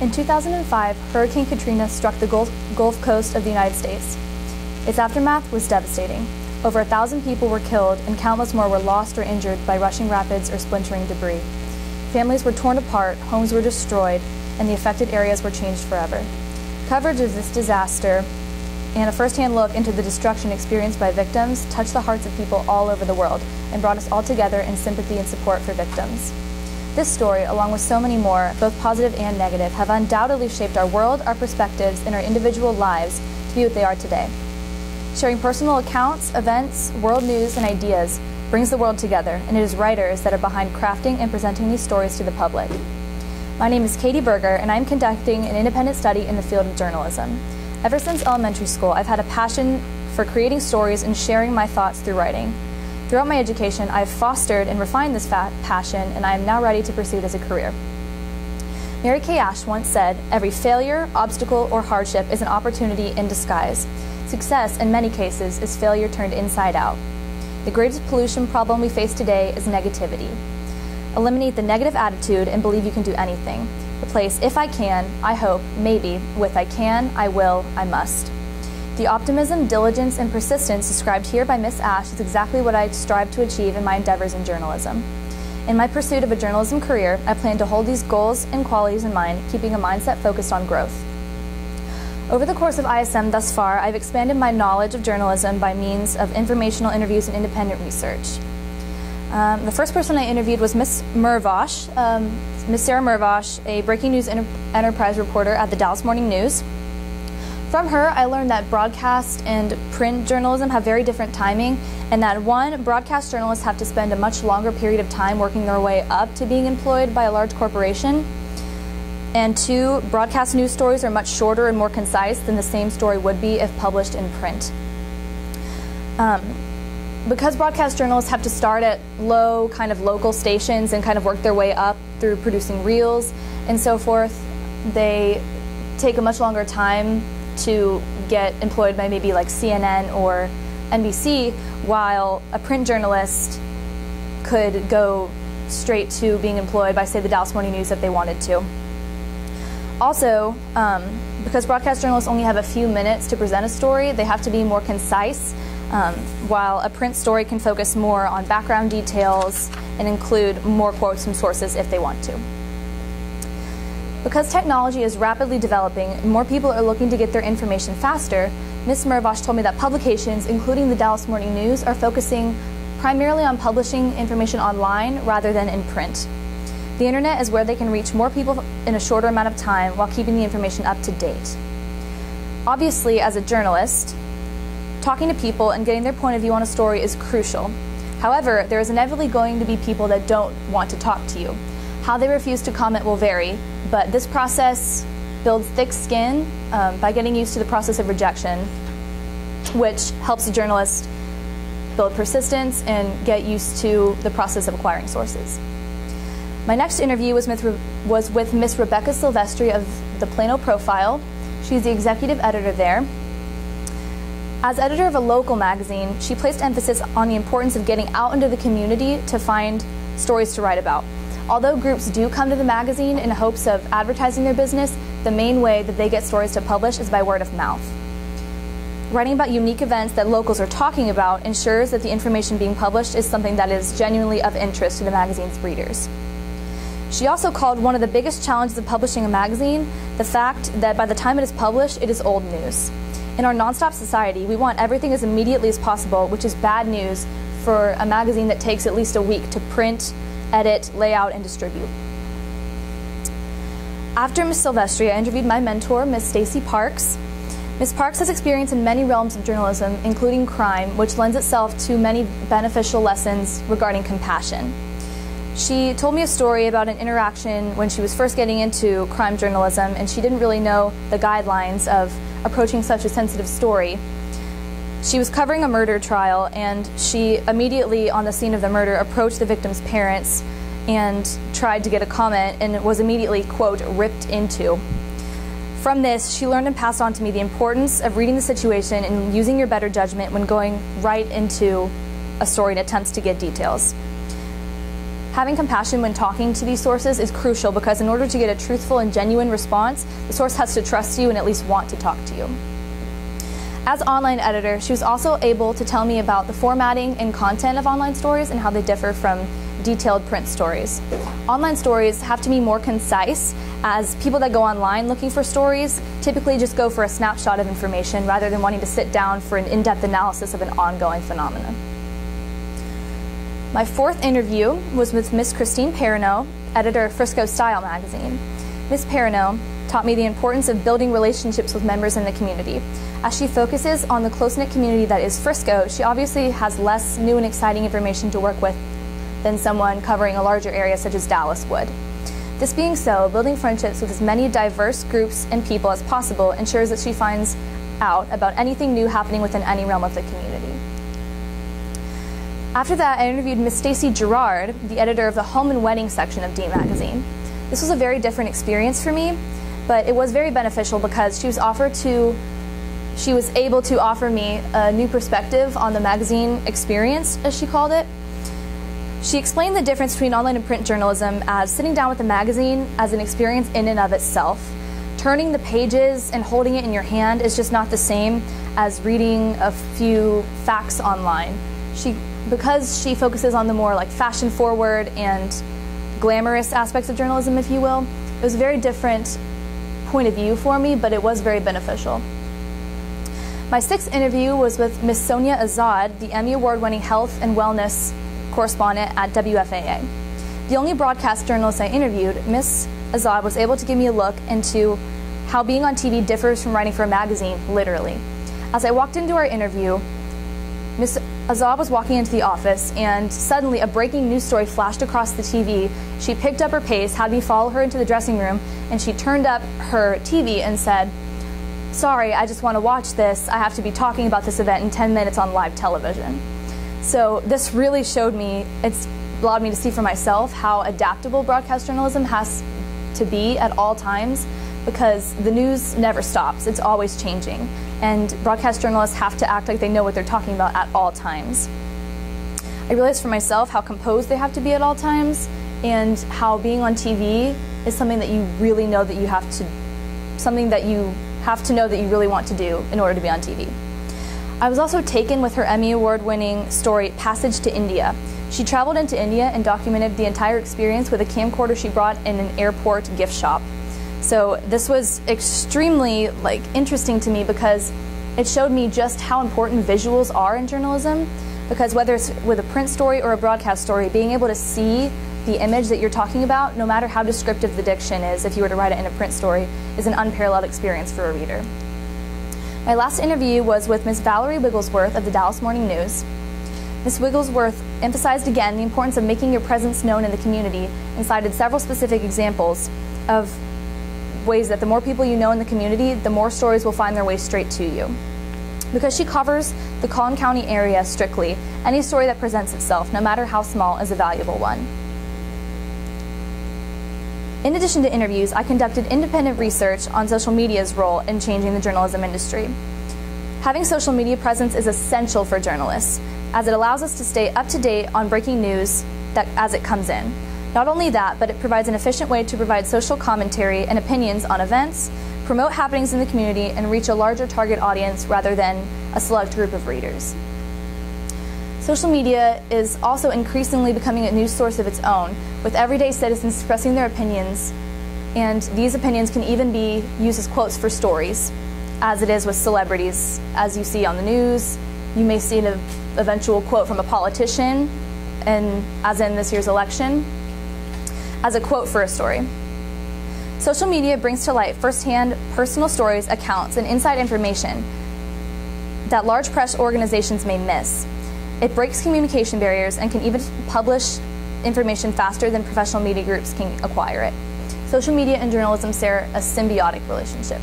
In 2005, Hurricane Katrina struck the Gulf, Coast of the United States. Its aftermath was devastating. Over a thousand people were killed, and countless more were lost or injured by rushing rapids or splintering debris. Families were torn apart, homes were destroyed, and the affected areas were changed forever. Coverage of this disaster and a first-hand look into the destruction experienced by victims touched the hearts of people all over the world and brought us all together in sympathy and support for victims. This story, along with so many more, both positive and negative, have undoubtedly shaped our world, our perspectives, and our individual lives to be what they are today. Sharing personal accounts, events, world news, and ideas brings the world together, and it is writers that are behind crafting and presenting these stories to the public. My name is Katie Berger, and I'm conducting an independent study in the field of journalism. Ever since elementary school, I've had a passion for creating stories and sharing my thoughts through writing. Throughout my education, I've fostered and refined this passion, and I am now ready to pursue it as a career. Mary Kay Ash once said, Every failure, obstacle, or hardship is an opportunity in disguise. Success, in many cases, is failure turned inside out. The greatest pollution problem we face today is negativity. Eliminate the negative attitude and believe you can do anything. Replace if I can, I hope, maybe, with I can, I will, I must. The optimism, diligence, and persistence described here by Miss Ash is exactly what I strive to achieve in my endeavors in journalism. In my pursuit of a journalism career, I plan to hold these goals and qualities in mind, keeping a mindset focused on growth. Over the course of ISM thus far, I've expanded my knowledge of journalism by means of informational interviews and independent research. Um, the first person I interviewed was Miss Mervosh, um, Miss Sarah Mervosh, a breaking news enterprise reporter at the Dallas Morning News. From her, I learned that broadcast and print journalism have very different timing, and that one, broadcast journalists have to spend a much longer period of time working their way up to being employed by a large corporation. And two, broadcast news stories are much shorter and more concise than the same story would be if published in print. Um, because broadcast journalists have to start at low kind of local stations and kind of work their way up through producing reels and so forth, they take a much longer time to get employed by maybe like CNN or NBC, while a print journalist could go straight to being employed by, say, the Dallas Morning News if they wanted to. Also, um, because broadcast journalists only have a few minutes to present a story, they have to be more concise, um, while a print story can focus more on background details and include more quotes from sources if they want to. Because technology is rapidly developing and more people are looking to get their information faster, Ms. Mervosh told me that publications, including the Dallas Morning News, are focusing primarily on publishing information online rather than in print. The internet is where they can reach more people in a shorter amount of time while keeping the information up to date. Obviously, as a journalist, talking to people and getting their point of view on a story is crucial. However, there is inevitably going to be people that don't want to talk to you. How they refuse to comment will vary, but this process builds thick skin um, by getting used to the process of rejection, which helps the journalist build persistence and get used to the process of acquiring sources. My next interview was with, was with Miss Rebecca Silvestri of the Plano Profile. She's the executive editor there. As editor of a local magazine, she placed emphasis on the importance of getting out into the community to find stories to write about. Although groups do come to the magazine in hopes of advertising their business, the main way that they get stories to publish is by word of mouth. Writing about unique events that locals are talking about ensures that the information being published is something that is genuinely of interest to the magazine's readers. She also called one of the biggest challenges of publishing a magazine the fact that by the time it is published, it is old news. In our nonstop society, we want everything as immediately as possible, which is bad news for a magazine that takes at least a week to print, edit, layout, and distribute. After Ms. Silvestri, I interviewed my mentor, Ms. Stacy Parks. Ms. Parks has experience in many realms of journalism, including crime, which lends itself to many beneficial lessons regarding compassion. She told me a story about an interaction when she was first getting into crime journalism, and she didn't really know the guidelines of approaching such a sensitive story. She was covering a murder trial, and she immediately, on the scene of the murder, approached the victim's parents and tried to get a comment and was immediately, quote, ripped into. From this, she learned and passed on to me the importance of reading the situation and using your better judgment when going right into a story and attempts to get details. Having compassion when talking to these sources is crucial because in order to get a truthful and genuine response, the source has to trust you and at least want to talk to you. As online editor, she was also able to tell me about the formatting and content of online stories and how they differ from detailed print stories. Online stories have to be more concise as people that go online looking for stories typically just go for a snapshot of information rather than wanting to sit down for an in-depth analysis of an ongoing phenomenon. My fourth interview was with Miss Christine Perrineau, editor of Frisco Style magazine. Miss Perrineau taught me the importance of building relationships with members in the community. As she focuses on the close-knit community that is Frisco, she obviously has less new and exciting information to work with than someone covering a larger area such as Dallas would. This being so, building friendships with as many diverse groups and people as possible ensures that she finds out about anything new happening within any realm of the community. After that, I interviewed Miss Stacy Gerard, the editor of the Home and Wedding section of D Magazine. This was a very different experience for me, but it was very beneficial because she was offered to she was able to offer me a new perspective on the magazine experience, as she called it, she explained the difference between online and print journalism as sitting down with a magazine as an experience in and of itself. Turning the pages and holding it in your hand is just not the same as reading a few facts online. She, because she focuses on the more like fashion forward and glamorous aspects of journalism, if you will, it was a very different point of view for me, but it was very beneficial. My sixth interview was with Miss Sonia Azad, the Emmy Award winning health and wellness correspondent at WFAA. The only broadcast journalist I interviewed, Miss Azad was able to give me a look into how being on TV differs from writing for a magazine, literally. As I walked into our interview, Miss Azad was walking into the office, and suddenly a breaking news story flashed across the TV. She picked up her pace, had me follow her into the dressing room, and she turned up her TV and said, Sorry, I just want to watch this. I have to be talking about this event in 10 minutes on live television. So this really showed me, it's allowed me to see for myself how adaptable broadcast journalism has to be at all times because the news never stops, it's always changing. And broadcast journalists have to act like they know what they're talking about at all times. I realized for myself how composed they have to be at all times and how being on TV is something that you really know that you have to, something that you have to know that you really want to do in order to be on TV. I was also taken with her Emmy Award winning story, Passage to India. She traveled into India and documented the entire experience with a camcorder she brought in an airport gift shop. So this was extremely like interesting to me because it showed me just how important visuals are in journalism because whether it's with a print story or a broadcast story, being able to see the image that you're talking about, no matter how descriptive the diction is, if you were to write it in a print story, is an unparalleled experience for a reader. My last interview was with Ms. Valerie Wigglesworth of the Dallas Morning News. Ms. Wigglesworth emphasized again the importance of making your presence known in the community and cited several specific examples of ways that the more people you know in the community, the more stories will find their way straight to you. Because she covers the Collin County area strictly, any story that presents itself, no matter how small, is a valuable one. In addition to interviews, I conducted independent research on social media's role in changing the journalism industry. Having social media presence is essential for journalists, as it allows us to stay up to date on breaking news that, as it comes in. Not only that, but it provides an efficient way to provide social commentary and opinions on events, promote happenings in the community, and reach a larger target audience rather than a select group of readers. Social media is also increasingly becoming a news source of its own, with everyday citizens expressing their opinions, and these opinions can even be used as quotes for stories, as it is with celebrities. As you see on the news, you may see an eventual quote from a politician, and as in this year's election, as a quote for a story. Social media brings to light firsthand personal stories, accounts, and inside information that large press organizations may miss. It breaks communication barriers and can even publish information faster than professional media groups can acquire it. Social media and journalism share a symbiotic relationship.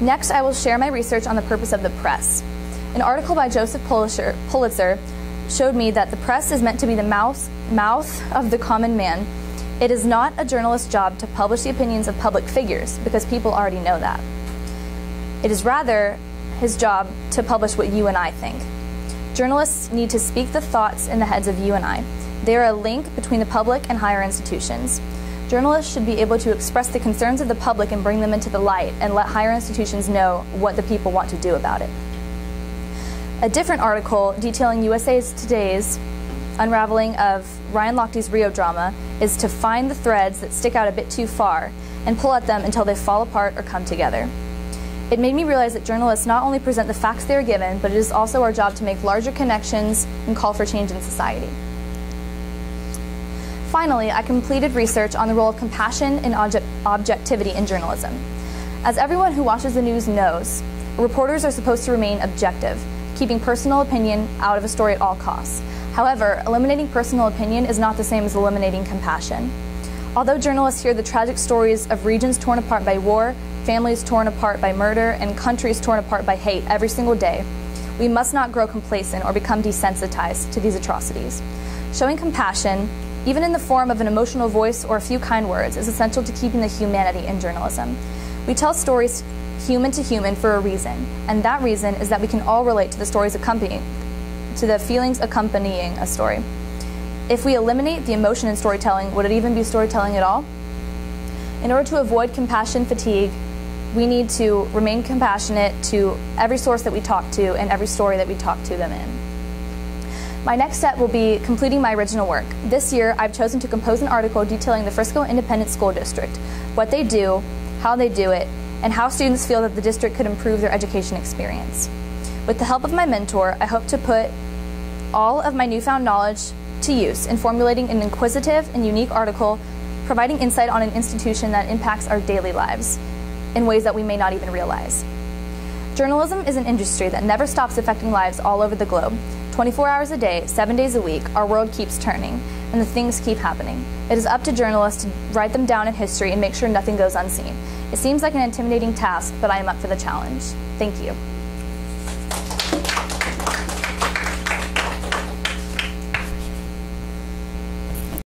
Next, I will share my research on the purpose of the press. An article by Joseph Pulitzer showed me that the press is meant to be the mouth, mouth of the common man. It is not a journalist's job to publish the opinions of public figures because people already know that. It is rather his job to publish what you and I think. Journalists need to speak the thoughts in the heads of you and I. They are a link between the public and higher institutions. Journalists should be able to express the concerns of the public and bring them into the light and let higher institutions know what the people want to do about it. A different article detailing USA Today's unraveling of Ryan Lochte's Rio drama is to find the threads that stick out a bit too far and pull at them until they fall apart or come together. It made me realize that journalists not only present the facts they are given, but it is also our job to make larger connections and call for change in society. Finally, I completed research on the role of compassion and object objectivity in journalism. As everyone who watches the news knows, reporters are supposed to remain objective, keeping personal opinion out of a story at all costs. However, eliminating personal opinion is not the same as eliminating compassion. Although journalists hear the tragic stories of regions torn apart by war, families torn apart by murder, and countries torn apart by hate every single day, we must not grow complacent or become desensitized to these atrocities. Showing compassion, even in the form of an emotional voice or a few kind words, is essential to keeping the humanity in journalism. We tell stories human to human for a reason, and that reason is that we can all relate to the stories accompanying, to the feelings accompanying a story. If we eliminate the emotion in storytelling, would it even be storytelling at all? In order to avoid compassion fatigue, we need to remain compassionate to every source that we talk to and every story that we talk to them in. My next step will be completing my original work. This year, I've chosen to compose an article detailing the Frisco Independent School District, what they do, how they do it, and how students feel that the district could improve their education experience. With the help of my mentor, I hope to put all of my newfound knowledge to use in formulating an inquisitive and unique article providing insight on an institution that impacts our daily lives in ways that we may not even realize. Journalism is an industry that never stops affecting lives all over the globe, 24 hours a day, seven days a week, our world keeps turning, and the things keep happening. It is up to journalists to write them down in history and make sure nothing goes unseen. It seems like an intimidating task, but I am up for the challenge. Thank you.